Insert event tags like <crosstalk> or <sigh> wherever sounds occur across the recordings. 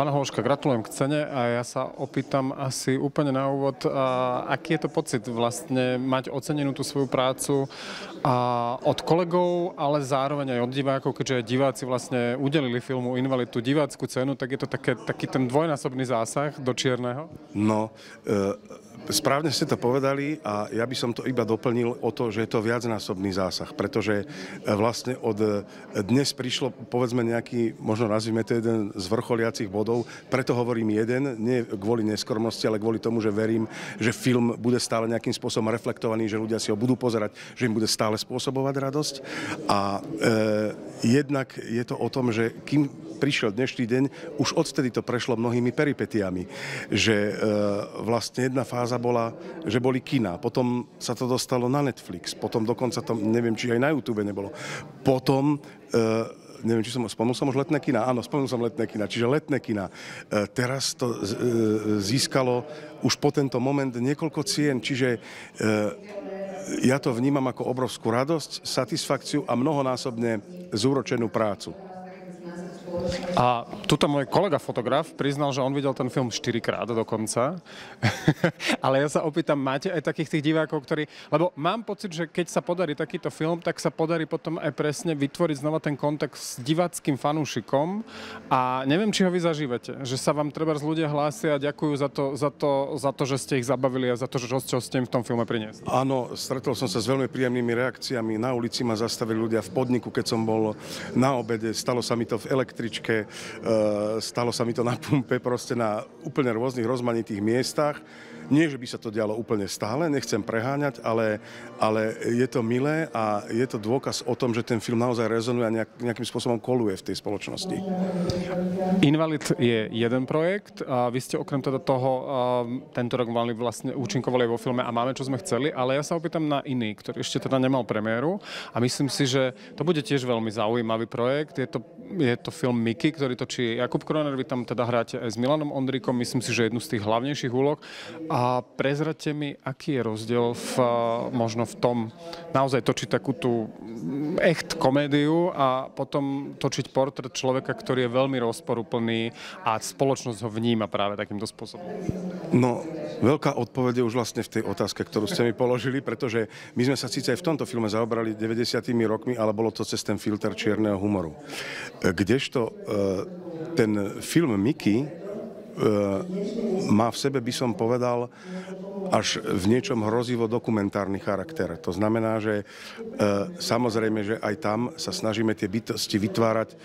Pána Hološka, gratulujem k cene a ja sa opýtam asi úplne na úvod, aký je to pocit vlastne mať ocenenú tú svoju prácu od kolegov, ale zároveň aj od divákov, keďže diváci vlastne udelili filmu Invalid tú divácku cenu, tak je to také, taký ten dvojnásobný zásah do čierneho? No, e Správne ste to povedali a ja by som to iba doplnil o to, že je to viacnásobný zásah, pretože e, vlastne od e, dnes prišlo povedzme nejaký, možno nazvime to jeden z vrcholiacich bodov, preto hovorím jeden, nie kvôli neskromnosti, ale kvôli tomu, že verím, že film bude stále nejakým spôsobom reflektovaný, že ľudia si ho budú pozerať, že im bude stále spôsobovať radosť. A e, jednak je to o tom, že kým prišiel dnešný deň, už odtedy to prešlo mnohými peripetiami, že e, vlastne jedna fáza bola, že boli kina, potom sa to dostalo na Netflix, potom dokonca to, neviem, či aj na YouTube nebolo. Potom e, neviem, či som, spomenul som už letné kina, áno, spomenul som letné kina, čiže letné kina. E, teraz to e, získalo už po tento moment niekoľko cien, čiže e, ja to vnímam ako obrovskú radosť, satisfakciu a mnohonásobne zúročenú prácu. A tuto môj kolega fotograf priznal, že on videl ten film 4 krát dokonca. <laughs> Ale ja sa opýtam, máte aj takých tých divákov, ktorí... Lebo mám pocit, že keď sa podarí takýto film, tak sa podarí potom aj presne vytvoriť znova ten kontakt s diváckým fanúšikom. A neviem, či ho vy zažívate. Že sa vám treba z ľudia hlásia a ďakujú za to, za, to, za to, že ste ich zabavili a za to, že čo ste im v tom filme priniesli. Áno, stretol som sa s veľmi príjemnými reakciami. Na ulici ma zastavili ľudia v podniku, keď som bol na obede. Stalo sa mi to v električke e, stalo sa mi to na pumpe, proste na úplne rôznych rozmanitých miestach. Nie, že by sa to dialo úplne stále, nechcem preháňať, ale, ale je to milé a je to dôkaz o tom, že ten film naozaj rezonuje a nejak, nejakým spôsobom koluje v tej spoločnosti. Invalid je jeden projekt a vy ste okrem teda toho tento rok mali vlastne účinkovali vo filme a máme, čo sme chceli, ale ja sa opýtam na iný, ktorý ešte teda nemal premiéru a myslím si, že to bude tiež veľmi zaujímavý projekt. Je to, je to film Mickey, ktorý točí Jakub Kroner, vy tam teda hráte aj s Milanom Ondrikom, myslím si, že jednu z tých hlavnejších úloh. A a prezrate mi, aký je rozdiel v, možno v tom naozaj točiť takú tú echt komédiu a potom točiť portrét človeka, ktorý je veľmi rozporúplný a spoločnosť ho vníma práve takýmto spôsobom. No, veľká odpoveď je už vlastne v tej otázke, ktorú ste mi položili, pretože my sme sa síce aj v tomto filme zaobrali 90. rokmi, ale bolo to cez ten filter čierneho humoru. Kdežto e, ten film Mickey má v sebe, by som povedal, až v niečom hrozivo dokumentárny charakter. To znamená, že e, samozrejme, že aj tam sa snažíme tie bytosti vytvárať e,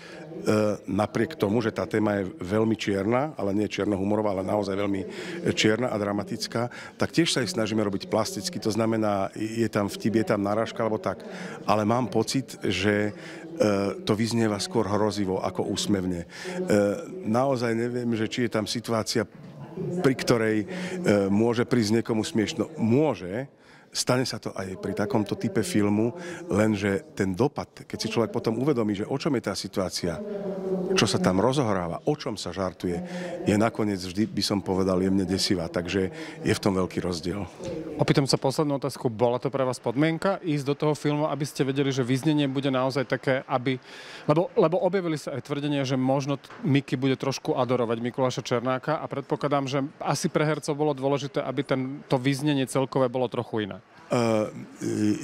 napriek tomu, že tá téma je veľmi čierna, ale nie čierno-humorová, ale naozaj veľmi čierna a dramatická, tak tiež sa ich snažíme robiť plasticky. To znamená, je tam vtip, je tam narážka alebo tak. Ale mám pocit, že to vyznieva skôr hrozivo ako úsmevne. Naozaj neviem, že či je tam situácia pri ktorej e, môže prísť niekomu smiešno. Môže, Stane sa to aj pri takomto type filmu, lenže ten dopad, keď si človek potom uvedomí, že o čom je tá situácia, čo sa tam rozohráva, o čom sa žartuje, je nakoniec vždy, by som povedal, jemne desivá. Takže je v tom veľký rozdiel. Opýtam sa poslednú otázku. Bola to pre vás podmienka ísť do toho filmu, aby ste vedeli, že vyznenie bude naozaj také, aby... Lebo, lebo objavili sa aj tvrdenia, že možno Miky bude trošku adorovať Mikuláša Černáka a predpokladám, že asi pre hercov bolo dôležité, aby ten, to vyznenie celkové bolo trochu iné. Uh,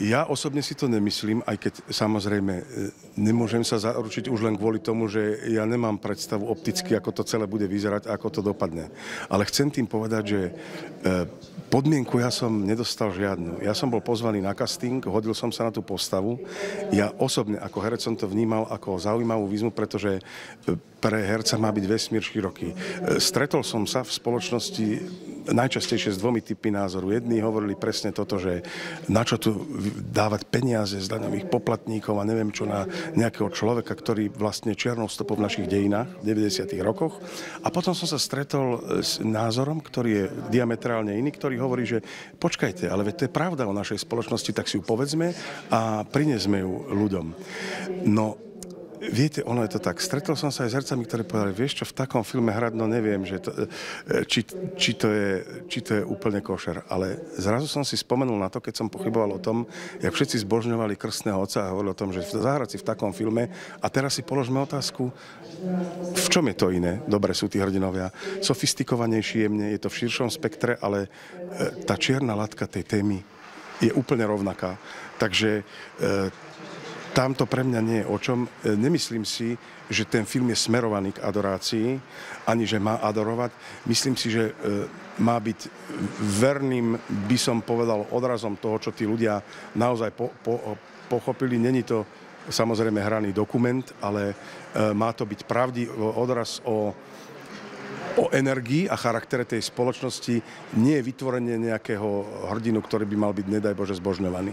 ja osobne si to nemyslím, aj keď samozrejme e, nemôžem sa zaručiť už len kvôli tomu, že ja nemám predstavu opticky, ako to celé bude vyzerať, ako to dopadne. Ale chcem tým povedať, že uh, podmienku ja som nedostal žiadnu. Ja som bol pozvaný na casting, hodil som sa na tú postavu. Ja osobne ako herec som to vnímal ako zaujímavú výzmu, pretože pre herca má byť vesmír široký. Stretol som sa v spoločnosti najčastejšie s dvomi typy názoru. Jedni hovorili presne toto, že na čo tu dávať peniaze z daňových poplatníkov a neviem čo na nejakého človeka, ktorý vlastne čiernou stopou v našich dejinách v 90. rokoch. A potom som sa stretol s názorom, ktorý je diametrálne iný, ktorý hovorí, že počkajte, ale veď to je pravda o našej spoločnosti, tak si ju povedzme a prinesme ju ľuďom. No, Viete, ono je to tak. Stretol som sa aj s hercami, ktorí povedali, vieš čo, v takom filme hrať, no neviem, že to, e, či, či, to je, či to je úplne košer. Ale zrazu som si spomenul na to, keď som pochyboval o tom, jak všetci zbožňovali krstného otca a hovorili o tom, že zahrať si v takom filme a teraz si položme otázku, v čom je to iné? Dobre, sú tí hrdinovia sofistikovanejší jemne, je to v širšom spektre, ale e, tá čierna látka tej témy je úplne rovnaká. Takže e, tam to pre mňa nie je o čom. E, nemyslím si, že ten film je smerovaný k adorácii, ani že má adorovať. Myslím si, že e, má byť verným, by som povedal, odrazom toho, čo tí ľudia naozaj po, po, pochopili. Není to samozrejme hraný dokument, ale e, má to byť pravdivý odraz o o energii a charaktere tej spoločnosti, nie je vytvorenie nejakého hrdinu, ktorý by mal byť, nedaj Bože, zbožňovaný.